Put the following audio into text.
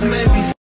was made